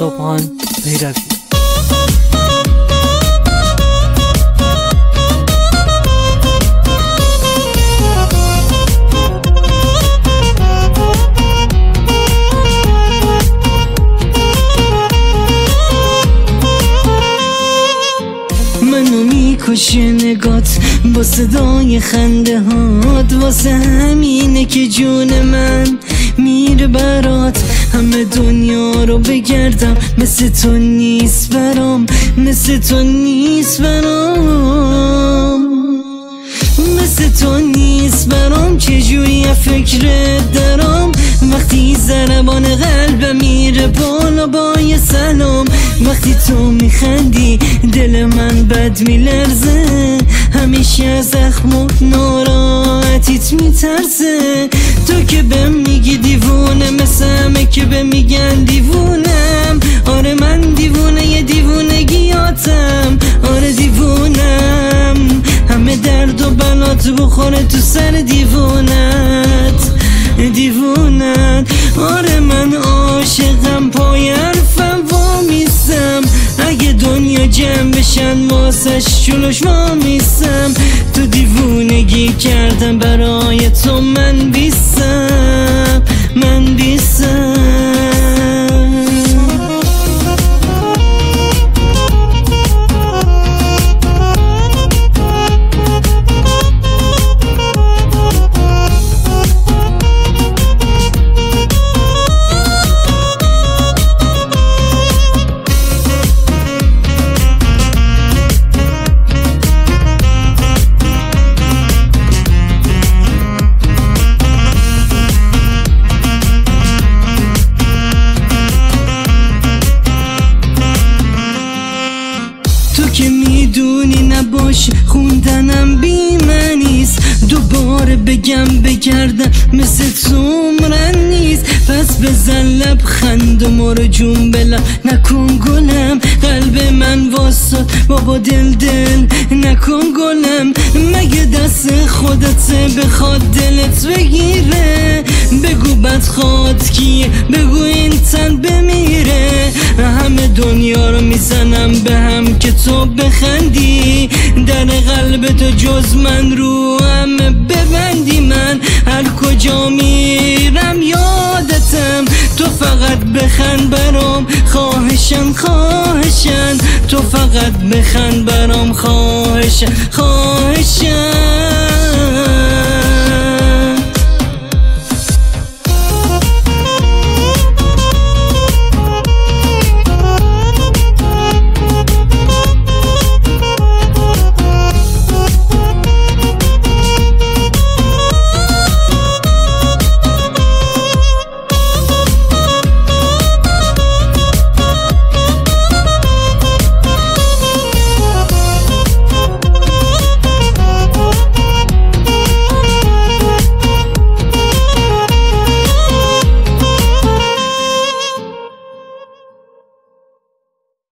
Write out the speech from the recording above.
صبحان پیروی می‌کشه نگات با صدای خنده هات واسه همینه که جون من میره همه دنیا رو بگردم. مثل تو نیست برام مثل تو نیست برام. مثل تو نیست برام چجوری فکر درام؟ وقتی زربان قلبم میره بالا با یه سلام. وقتی تو میخندی دل من بد میلرزه. همیشه از زخم و ناراحتیت میترسه. که به میگی دیوونه مثل همه که به میگن دیوونم. آره من دیوونه یه دیوونگیاتم. آره دیوونم. همه درد و بلات بخوره تو سر دیوونت. دیوونت. آره من عاشقم پای حرفم وامیستم. اگه دنیا جمع بشن واسش جلوش وامیستم. تو دیوونگی کردم برای تو من بیستم. نباش خوندنم بیمنیست دوباره بگم بگردم مثل تو نیست. پس بزن لبخند و مرو جون بلم. نکن گلم قلب من واسه. بابا دل دل نکن گلم. مگه دست خودت بخواد دلت بگیره؟ بگو بدخواد کیه؟ بگو این تن بمیره. همه دنیا رو می‌زنم به هم که تو بخندی. در قلب تو جز من رو همه ببندی من. هر کجا میرم یادتم. تو فقط بخند برام. خواهشم خواهشم. تو فقط بخند برام. خواهشم خواهشم.